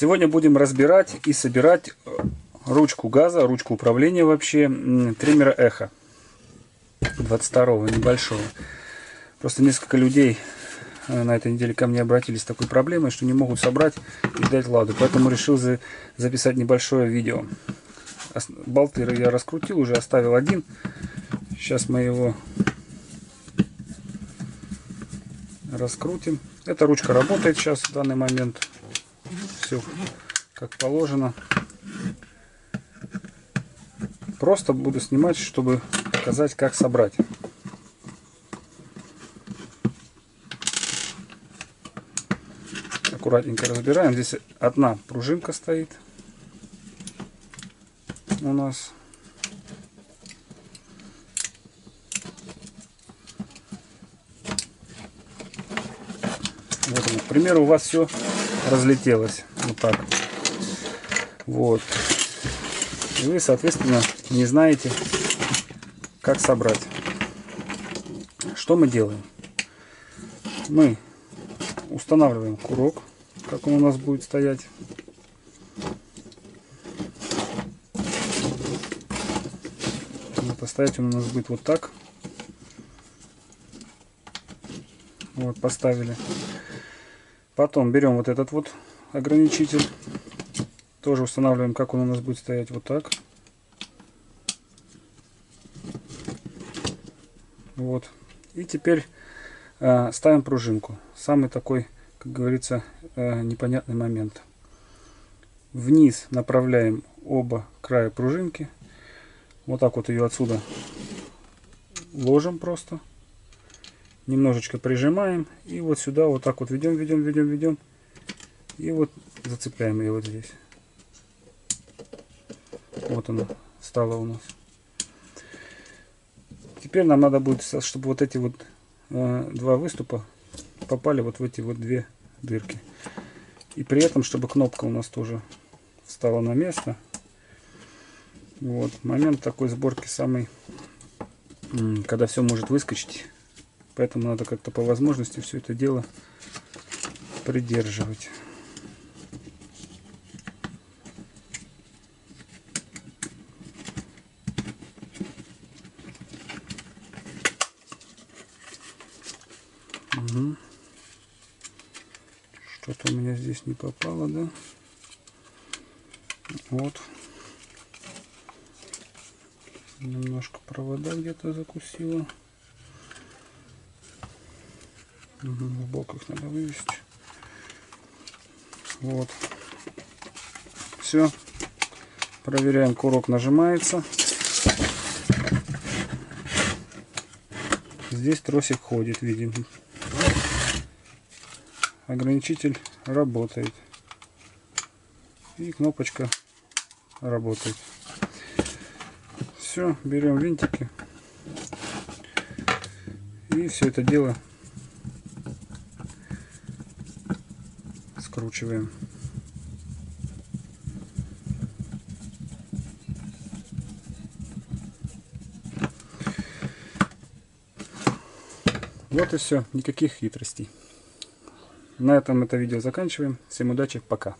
Сегодня будем разбирать и собирать э, ручку газа, ручку управления вообще триммера Эхо 22 небольшого. Просто несколько людей э, на этой неделе ко мне обратились с такой проблемой, что не могут собрать и дать ладу. Поэтому решил за- записать небольшое видео. Болты я раскрутил, уже оставил один. Сейчас мы его раскрутим. Эта ручка работает сейчас в данный момент. Все как положено. Просто буду снимать, чтобы показать, как собрать. Аккуратненько разбираем. Здесь одна пружинка стоит у нас. Вот. К примеру, у вас все разлетелось. Вот так. Вот. И вы, соответственно, не знаете, как собрать. Что мы делаем? Мы устанавливаем курок, как он у нас будет стоять. Стоять он у нас будет вот так. Вот, поставили. Потом берем вот этот вот ограничитель. Тоже устанавливаем, как он у нас будет стоять вот так. Вот. И теперь э, ставим пружинку. Самый такой, как говорится, э, непонятный момент. Вниз направляем оба края пружинки. Вот так вот ее отсюда ложим просто. Немножечко прижимаем. И вот сюда вот так вот ведем, ведем, ведем, ведем. И вот зацепляем ее вот здесь. Вот она стала у нас. Теперь нам надо будет, чтобы вот эти вот э, два выступа попали вот в эти вот две дырки. И при этом, чтобы кнопка у нас тоже встала на место. Вот. Момент такой сборки самый, когда все может выскочить. Поэтому надо как-то по возможности все это дело придерживать. Что-то у меня здесь не попало, да? Вот. Немножко провода где-то закусила. Мгм, В бок надо вывести. Вот. Все. Проверяем, курок нажимается. Здесь тросик ходит, видим. Ограничитель работает. И кнопочка работает. Все, берем винтики. И все это дело скручиваем. Вот и все, никаких хитростей. На этом это видео заканчиваем. Всем удачи, пока.